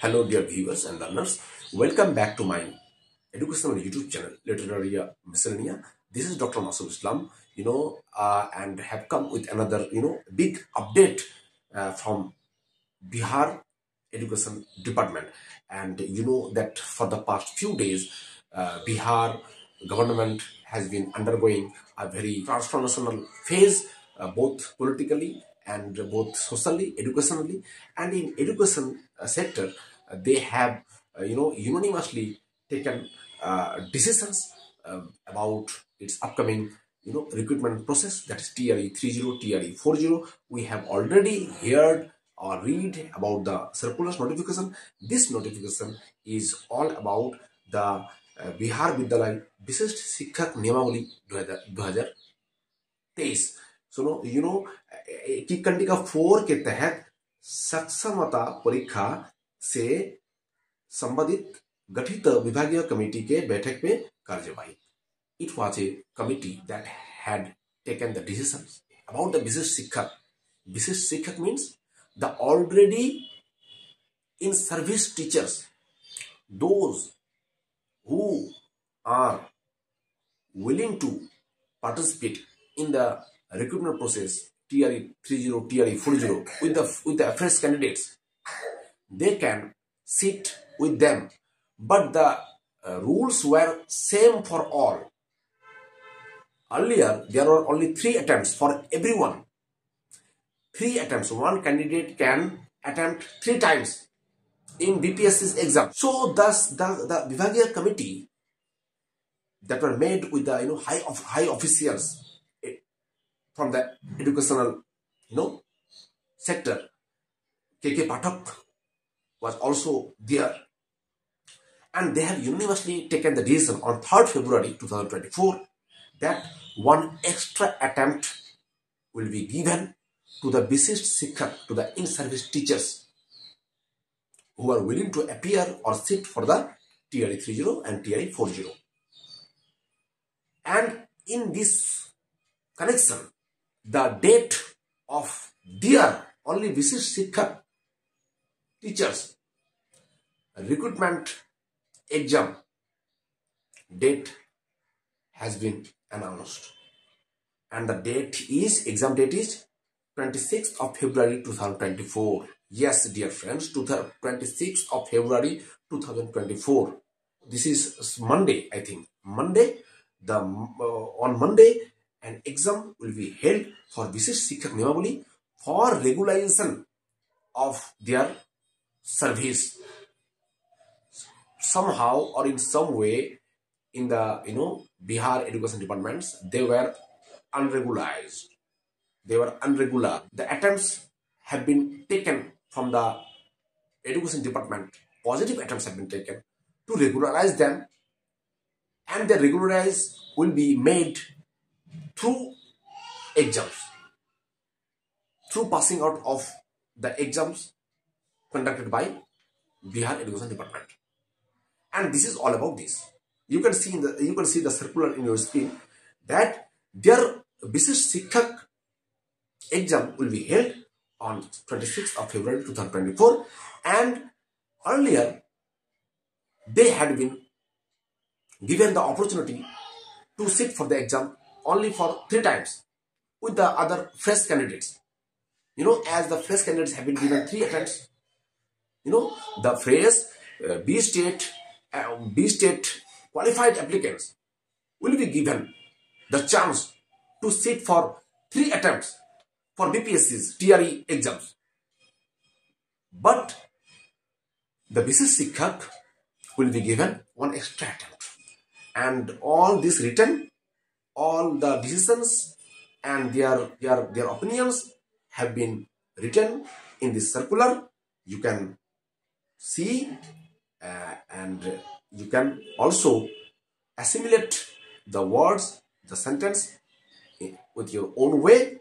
Hello, dear viewers and learners. Welcome back to my educational YouTube channel, Literaria Miscellanea. This is Dr. Masoom Islam, you know, uh, and have come with another, you know, big update uh, from Bihar Education Department. And you know that for the past few days, uh, Bihar government has been undergoing a very transformational phase, uh, both politically and both socially, educationally, and in education uh, sector, they have, uh, you know, unanimously taken uh, decisions uh, about its upcoming, you know, recruitment process. That is TRE 30, TRE 40. We have already heard or read about the circular notification. This notification is all about the uh, Bihar विद्यालय विशिष्ट शिक्षक नियमावली दो हजार तेईस सुनो you know की कंडिका फोर के तहत सक्षमता परीक्षा से संबंधित गठित विभागीय कमेटी के बैठक में कार्यवाही। It was a committee that had taken the decision about the विशिष्ट शिक्षक। विशेष शिक्षक means the already in service teachers those who are willing to participate in the recruitment process TR three zero T R four zero with the with the F candidates they can sit with them. But the uh, rules were same for all. Earlier, there were only three attempts for everyone. Three attempts. One candidate can attempt three times in BPSC's exam. So thus the, the Vivagia committee that were made with the you know high of high officials eh, from the educational you know sector. KK Pathak was also there. And they have unanimously taken the decision on 3rd February 2024 that one extra attempt will be given to the Vishisht Sikha, to the in-service teachers who are willing to appear or sit for the TRE 30 and TRE 40. And in this connection, the date of their only Vishisht Sikha teachers recruitment exam date has been announced. And the date is, exam date is 26th of February 2024. Yes, dear friends, to the 26th of February 2024. This is Monday, I think. Monday, the uh, on Monday, an exam will be held for Vishisht Shikshak Niyamavali for regularization of their service. Somehow or in some way, in the you know Bihar education departments, they were unregularized. They were unregular. The attempts have been taken from the education department, positive attempts have been taken to regularize them, and the regularize will be made through exams, through passing out of the exams conducted by Bihar Education Department. And this is all about this. You can see the you can see the circular in your screen that their Vishisht Shikshak exam will be held on 26th of February 2024 and earlier they had been given the opportunity to sit for the exam only for three times with the other fresh candidates. You know, as the fresh candidates have been given three attempts, you know, the phrase uh, BSTET, uh, BSTET qualified applicants will be given the chance to sit for three attempts for BPSC's TRE exams. But the Vishisht Shikshak will be given one extra attempt. And all this written, all the decisions and their, their, their opinions have been written in this circular. You can see uh, and you can also assimilate the words, the sentence with your own way